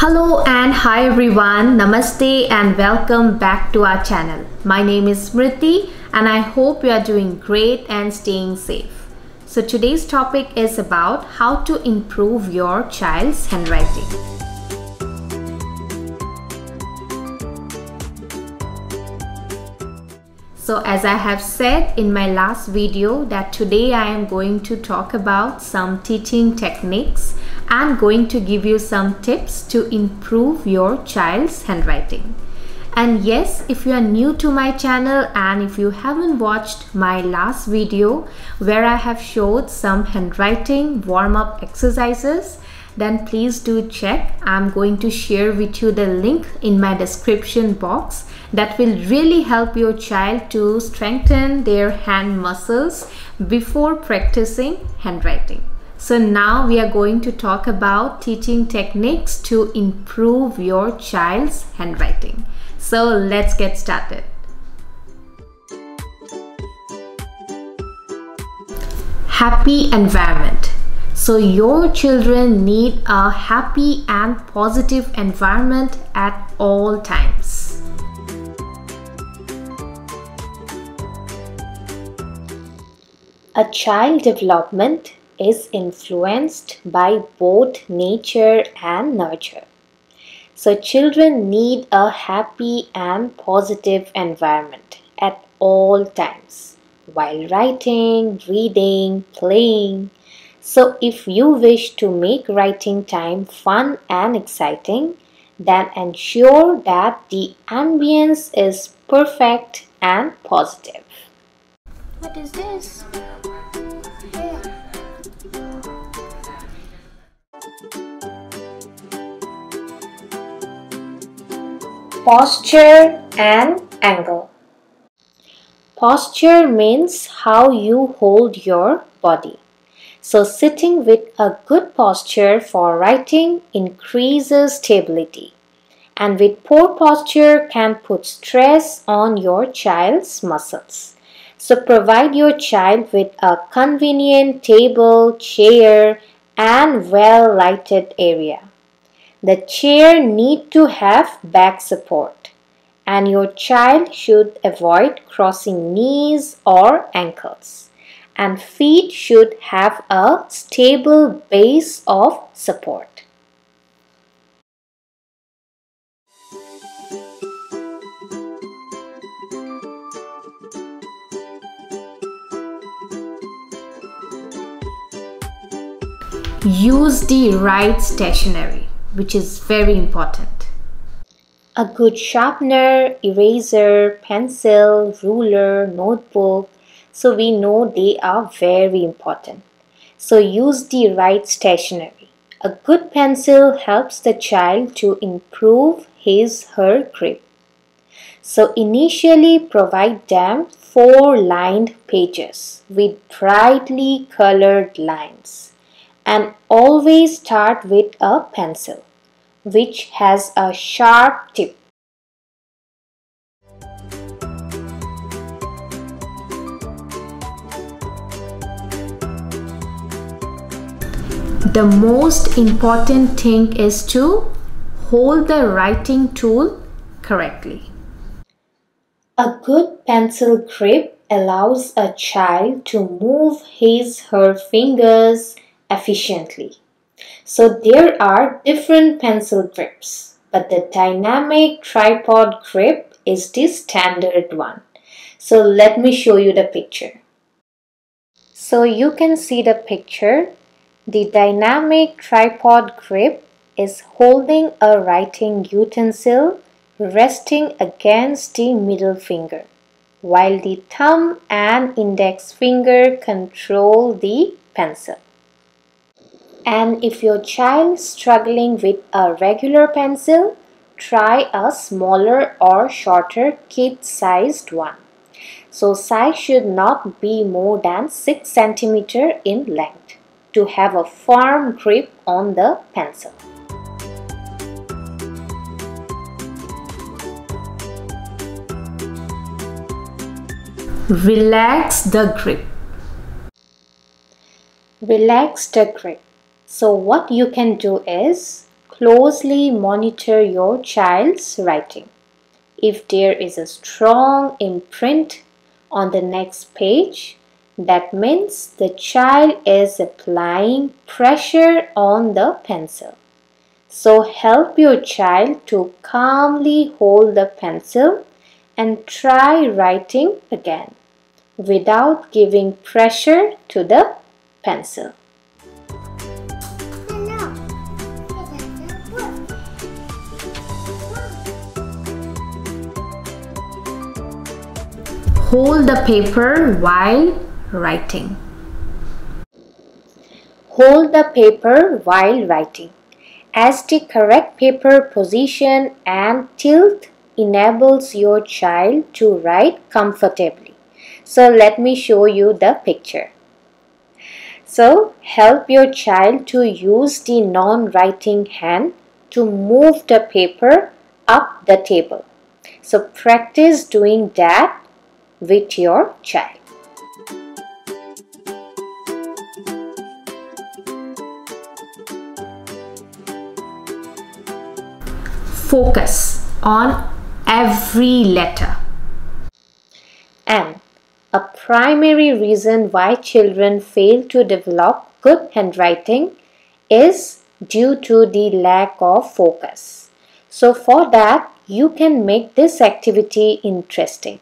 Hello and hi everyone, Namaste and welcome back to our channel. My name is Smriti and I hope you are doing great and staying safe. So today's topic is about how to improve your child's handwriting. So as I have said in my last video that today I am going to talk about some teaching techniques I'm going to give you some tips to improve your child's handwriting. And yes, if you are new to my channel and if you haven't watched my last video where I have showed some handwriting warm-up exercises, then please do check. I'm going to share with you the link in my description box that will really help your child to strengthen their hand muscles before practicing handwriting. So now we are going to talk about teaching techniques to improve your child's handwriting. So let's get started. Happy environment. So your children need a happy and positive environment at all times. A child development is influenced by both nature and nurture. So, children need a happy and positive environment at all times while writing, reading, playing. So, if you wish to make writing time fun and exciting, then ensure that the ambience is perfect and positive. What is this? Posture and angle. Posture means how you hold your body. So sitting with a good posture for writing increases stability. And with poor posture can put stress on your child's muscles. So provide your child with a convenient table, chair and well lighted area. The chair need to have back support and your child should avoid crossing knees or ankles and feet should have a stable base of support. Use the right stationery which is very important. A good sharpener, eraser, pencil, ruler, notebook. So we know they are very important. So use the right stationery. A good pencil helps the child to improve his her grip. So initially provide them four lined pages with brightly colored lines and always start with a pencil which has a sharp tip. The most important thing is to hold the writing tool correctly. A good pencil grip allows a child to move his her fingers efficiently. So there are different pencil grips, but the dynamic tripod grip is the standard one. So let me show you the picture. So you can see the picture. The dynamic tripod grip is holding a writing utensil resting against the middle finger, while the thumb and index finger control the pencil. And if your child is struggling with a regular pencil, try a smaller or shorter kid-sized one. So size should not be more than 6 cm in length to have a firm grip on the pencil. Relax the grip. Relax the grip. So what you can do is closely monitor your child's writing. If there is a strong imprint on the next page, that means the child is applying pressure on the pencil. So help your child to calmly hold the pencil and try writing again without giving pressure to the pencil. Hold the paper while writing. Hold the paper while writing. As the correct paper position and tilt enables your child to write comfortably. So let me show you the picture. So help your child to use the non-writing hand to move the paper up the table. So practice doing that with your child. Focus on every letter. And a primary reason why children fail to develop good handwriting is due to the lack of focus. So for that, you can make this activity interesting.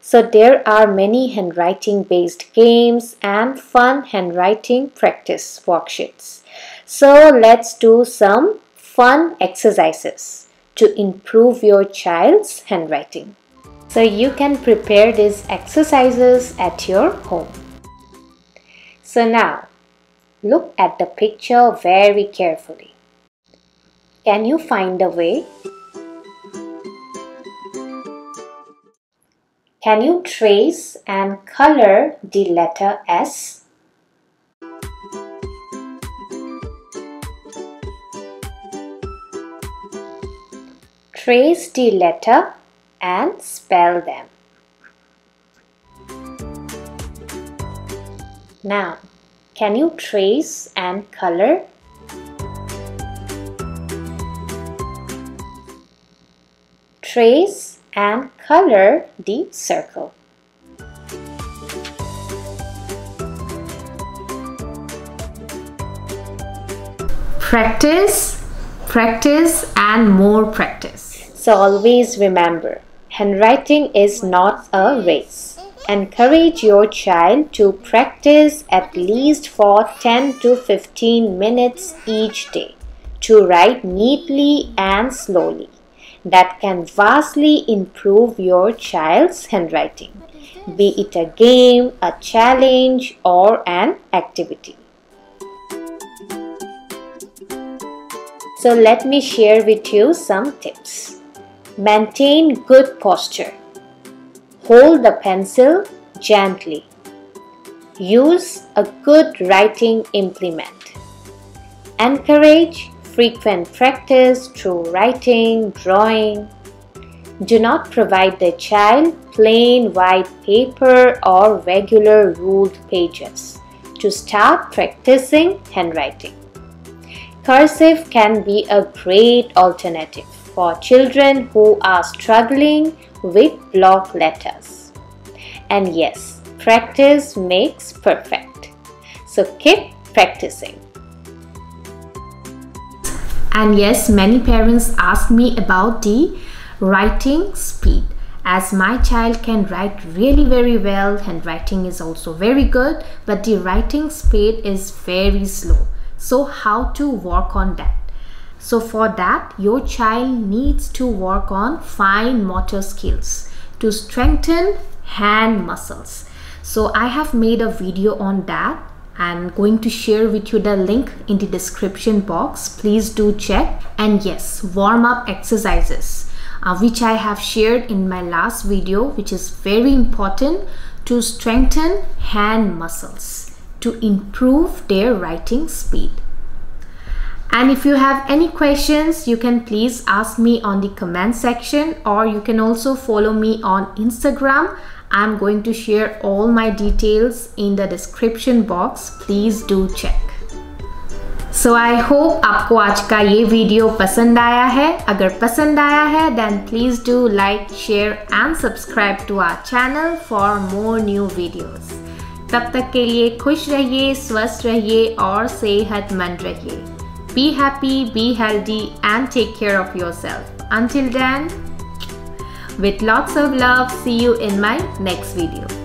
So there are many handwriting based games and fun handwriting practice worksheets. So let's do some fun exercises to improve your child's handwriting. So you can prepare these exercises at your home. So now, look at the picture very carefully. Can you find a way Can you trace and color the letter S? Trace the letter and spell them. Now, can you trace and color? Trace and color the circle. Practice, practice and more practice. So always remember, handwriting is not a race. Encourage your child to practice at least for 10 to 15 minutes each day to write neatly and slowly that can vastly improve your child's handwriting, be it a game, a challenge, or an activity. So let me share with you some tips. Maintain good posture. Hold the pencil gently. Use a good writing implement. Encourage frequent practice through writing, drawing. Do not provide the child plain white paper or regular ruled pages to start practicing handwriting. Cursive can be a great alternative for children who are struggling with block letters. And yes, practice makes perfect. So keep practicing. And yes, many parents ask me about the writing speed. As my child can write really very well, handwriting is also very good, but the writing speed is very slow. So how to work on that? So for that, your child needs to work on fine motor skills to strengthen hand muscles. So I have made a video on that I'm going to share with you the link in the description box. Please do check. And yes, warm up exercises, uh, which I have shared in my last video, which is very important to strengthen hand muscles to improve their writing speed. And if you have any questions, you can please ask me on the comment section or you can also follow me on Instagram I'm going to share all my details in the description box. Please do check. So I hope आपको आज का ये video पसंद आया है अगर पसंद आया है then please do like share and subscribe to our channel for more new videos तब तक के लिए खुश रहिए स्वस्थ रहिए और सेहतमंद रहिए be happy be healthy and take care of your self until then with lots of love. See you in my next video